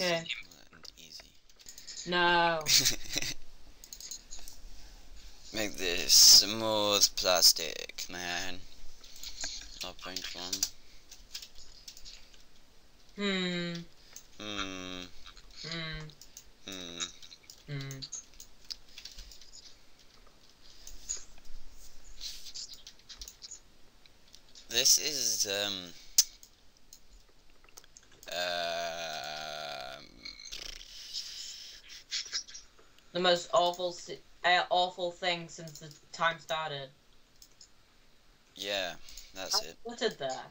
Okay. Easy. No. Make this smooth plastic, man. I'll paint one. Hmm. Hmm. Hmm. Hmm. Hmm. This is. Um. The most awful, uh, awful thing since the time started. yeah, that's I it. stuttered there.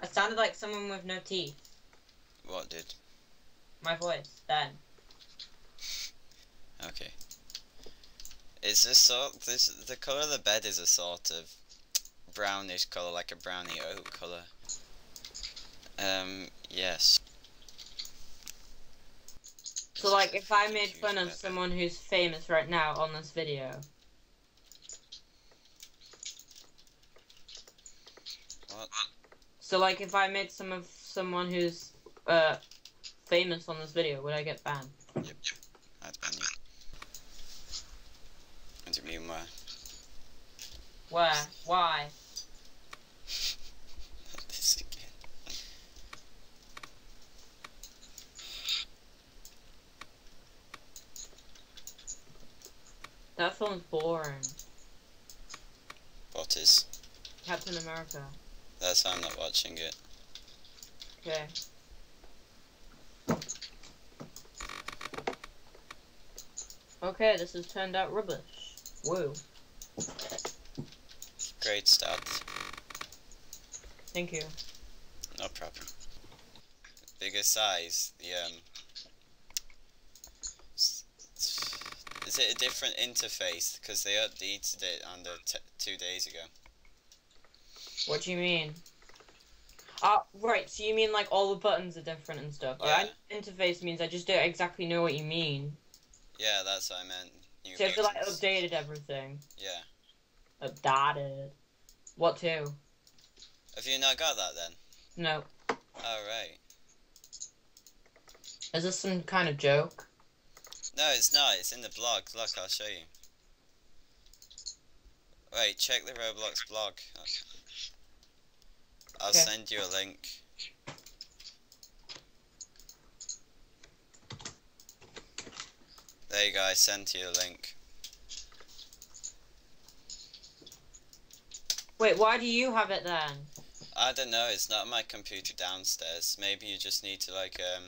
I sounded like someone with no teeth. What did? My voice then. Okay. It's a sort. This the color of the bed is a sort of brownish color, like a brownie oak color. Um. Yes. So like, if I made fun of someone who's famous right now on this video, What? so like, if I made some of someone who's uh famous on this video, would I get banned? Yep. Yep. I'd ban you. What do you mean why? Where? Why? Not this again. That film's boring. What is? Captain America. That's why I'm not watching it. Okay. Okay, this has turned out rubbish. Woo. Great start. Thank you. No problem. Bigger size. The um. Is it a different interface? Because they updated it under t- two days ago. What do you mean? Uh, right, so you mean like all the buttons are different and stuff. Yeah. Alright, interface means I just don't exactly know what you mean. Yeah, that's what I meant. New So if they like updated everything. Yeah. Updated. What to? Have you not got that then? No. Alright. Is this some kind of joke? No, it's not. It's in the blog. Look, I'll show you. Wait, check the Roblox blog. I'll Okay. send you a link. There you go, I sent you a link. Wait, why do you have it then? I don't know, it's not on my computer downstairs. Maybe you just need to like um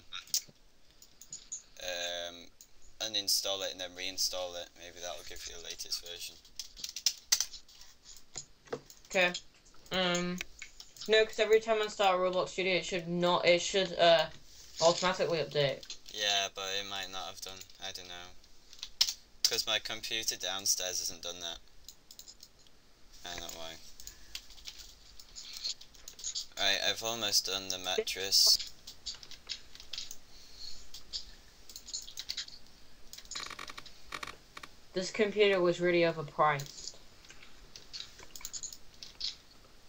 um uninstall it and then reinstall it. Maybe that'll give you the latest version. Okay. Um. No, because every time I start Roblox Studio, it should not. It should uh automatically update. Yeah, but it might not have done. I don't know. Because my computer downstairs hasn't done that. I don't know why. Right, I've almost done the mattress. This computer was really overpriced.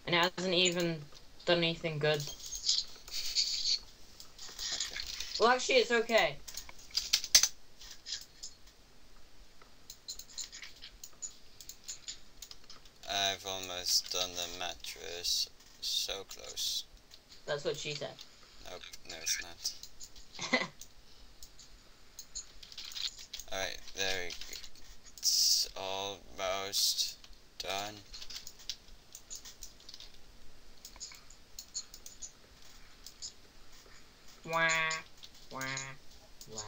And it hasn't even done anything good. Well, actually, it's okay. I've almost done the mattress. So close. That's what she said. Nope, no it's not. Alright, there we go. Almost done. wah, wah, wah.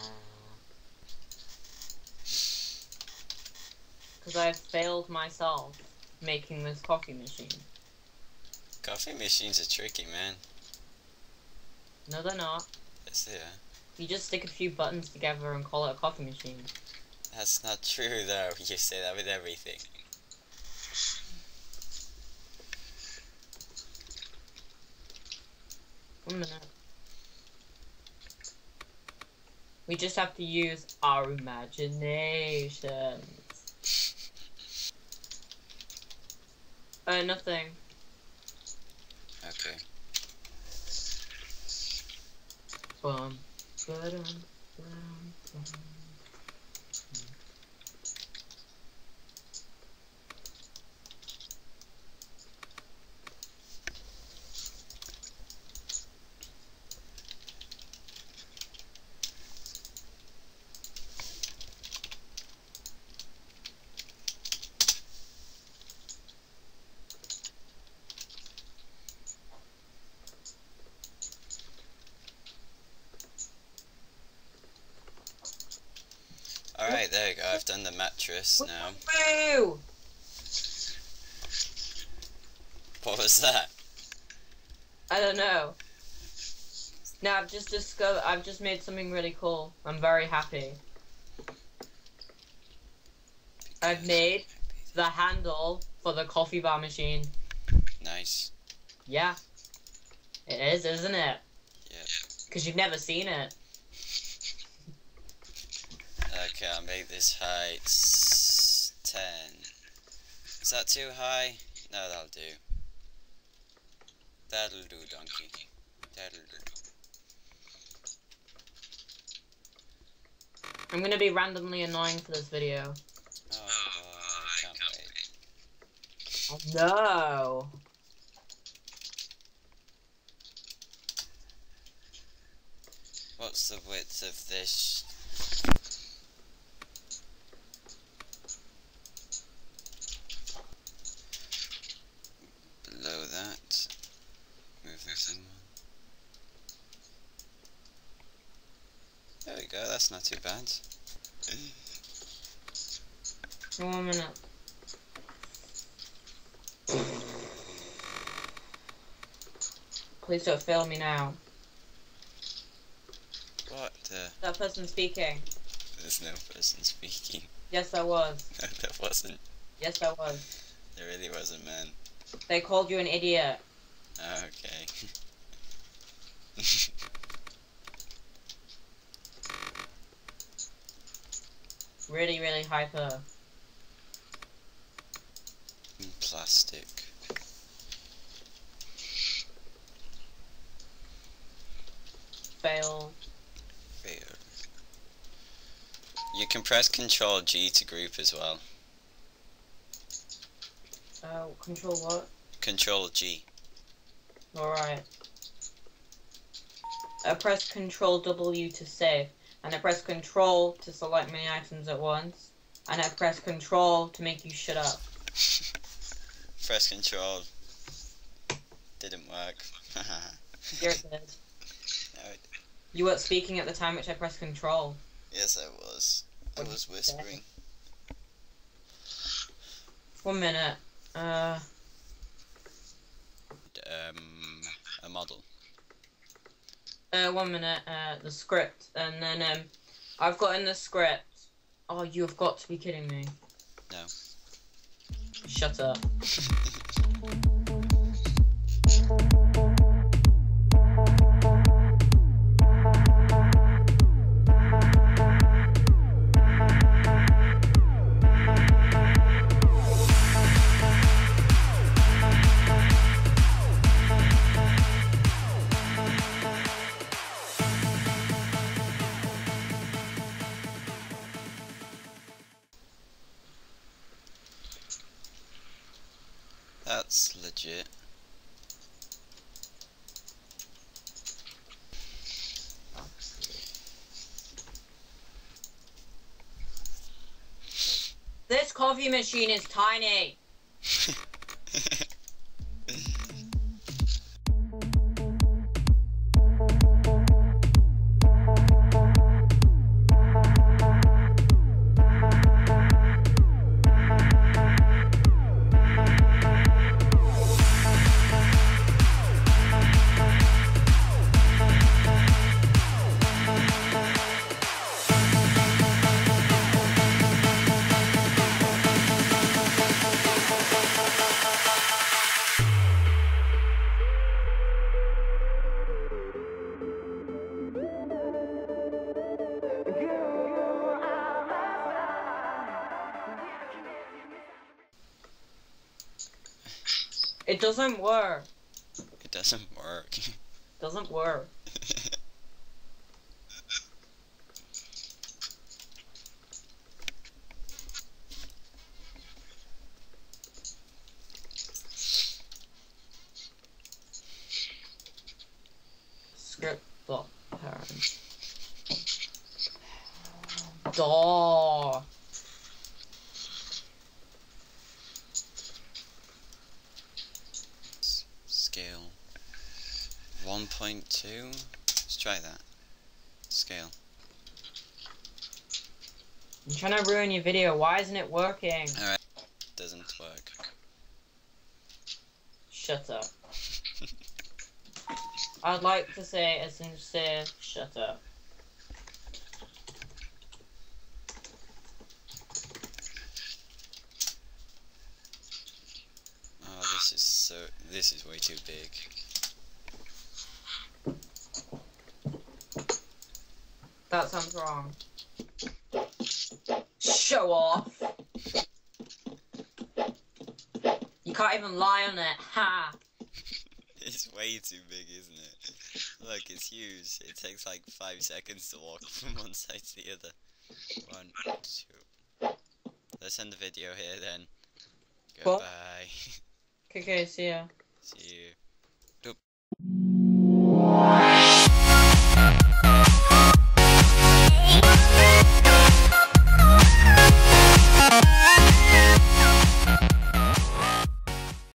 Because I've failed myself making this coffee machine. Coffee machines are tricky, man. No, they're not. Yes, they are. You just stick a few buttons together and call it a coffee machine. That's not true, though. You say that with everything. We just have to use our imagination. Uh, nothing. Okay. bum, ba-dum, bum, bum. Alright, there you go. I've done the mattress now. Woo! What was that? I don't know. Now I've just discovered. I've just made something really cool. I'm very happy. I've made the handle for the coffee bar machine. Nice. Yeah, it is, isn't it? Yep. Because you've never seen it. Okay, I'll make this height 10. Is that too high? No, that'll do. That'll do, donkey. That'll do. I'm gonna be randomly annoying for this video. Oh, boy, I can't wait. Oh no! What's the width of this? Below that. Move this in one. There we go, that's not too bad. One minute. Please don't fail me now. What the? That person speaking. There's no person speaking. Yes, I was. No, there wasn't. Yes, I was. There really wasn't, man. They called you an idiot. Ah, okay. Really, really hyper. Plastic. Fail. Fail. You can press Control G to group as well. Uh, control what? Control G. Alright. I press Control W to save, and I press Control to select many items at once, and I press Control to make you shut up. press Control. Didn't work. Here it is. Alright. You weren't speaking at the time which I pressed Control. Yes, I was. I What was whispering. One minute. Uh, Um, a model. Uh, one minute. Uh, the script, and then um, I've got in the script. Oh, you have got to be kidding me. No. Shut up. coffee machine is tiny. It doesn't work. It doesn't work. doesn't work. Script book. 1.2? Let's try that. Scale. I'm trying to ruin your video. Why isn't it working? Doesn't work. Shut up. I'd like to say a sincere shut up. Oh, this is so. This is way too big. That sounds wrong. Show off. You can't even lie on it. Ha! It's way too big, isn't it? Look, it's huge. It takes like five seconds to walk from one side to the other. One, two. Let's end the video here then. What? Goodbye. Okay, see ya. See you.